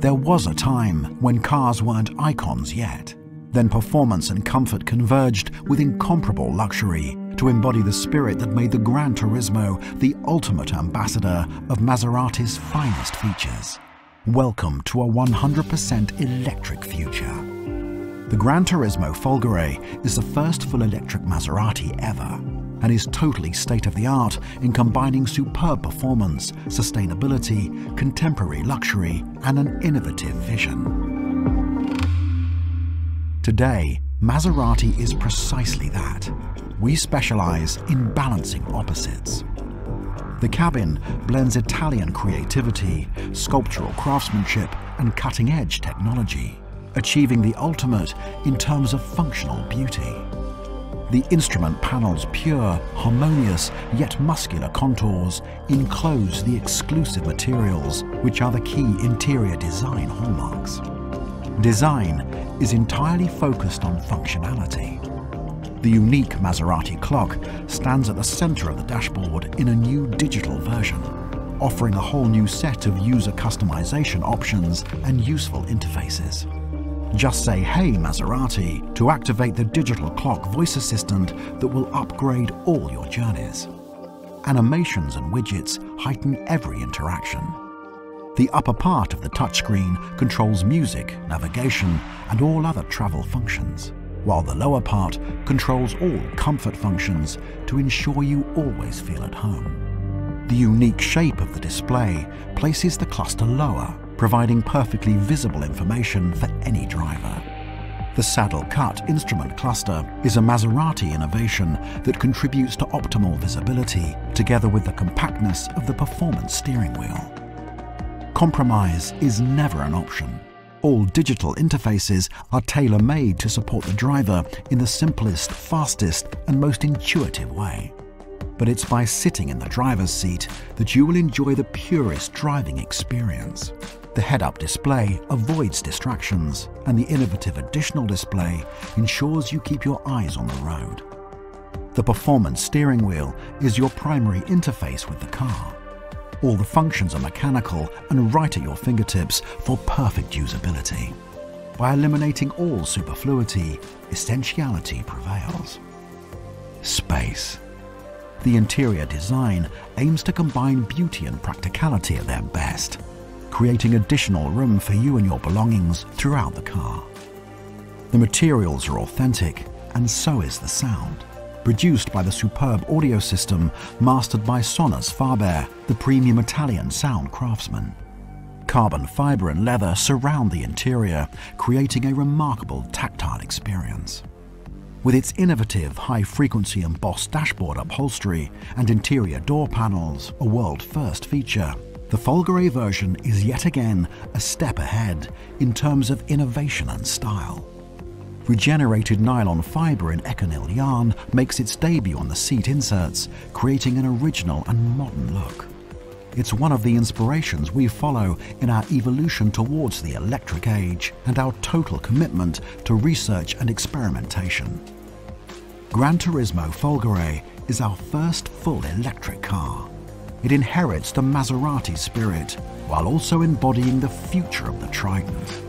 There was a time when cars weren't icons yet. Then performance and comfort converged with incomparable luxury to embody the spirit that made the GranTurismo the ultimate ambassador of Maserati's finest features. Welcome to a 100% electric future. The GranTurismo Folgore is the first full electric Maserati ever and is totally state-of-the-art in combining superb performance, sustainability, contemporary luxury and an innovative vision. Today, Maserati is precisely that. We specialize in balancing opposites. The cabin blends Italian creativity, sculptural craftsmanship and cutting-edge technology, achieving the ultimate in terms of functional beauty. The instrument panel's pure, harmonious, yet muscular contours enclose the exclusive materials which are the key interior design hallmarks. Design is entirely focused on functionality. The unique Maserati clock stands at the center of the dashboard in a new digital version, offering a whole new set of user customization options and useful interfaces. Just say Hey Maserati to activate the digital clock voice assistant that will upgrade all your journeys. Animations and widgets heighten every interaction. The upper part of the touchscreen controls music, navigation and all other travel functions, while the lower part controls all comfort functions to ensure you always feel at home. The unique shape of the display places the cluster lower providing perfectly visible information for any driver. The saddle cut instrument cluster is a Maserati innovation that contributes to optimal visibility together with the compactness of the performance steering wheel. Compromise is never an option. All digital interfaces are tailor-made to support the driver in the simplest, fastest and most intuitive way. But it's by sitting in the driver's seat that you will enjoy the purest driving experience. The head-up display avoids distractions, and the innovative additional display ensures you keep your eyes on the road. The performance steering wheel is your primary interface with the car. All the functions are mechanical and right at your fingertips for perfect usability. By eliminating all superfluity, essentiality prevails. Space. The interior design aims to combine beauty and practicality at their best creating additional room for you and your belongings throughout the car. The materials are authentic, and so is the sound. Produced by the superb audio system mastered by Sonus Faber, the premium Italian sound craftsman. Carbon fiber and leather surround the interior, creating a remarkable tactile experience. With its innovative high-frequency embossed dashboard upholstery and interior door panels, a world-first feature, the Folgore version is yet again a step ahead in terms of innovation and style. Regenerated nylon fibre in Econyl yarn makes its debut on the seat inserts, creating an original and modern look. It's one of the inspirations we follow in our evolution towards the electric age and our total commitment to research and experimentation. GranTurismo Folgore is our first full electric car. It inherits the Maserati spirit while also embodying the future of the Trident.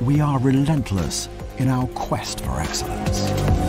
We are relentless in our quest for excellence.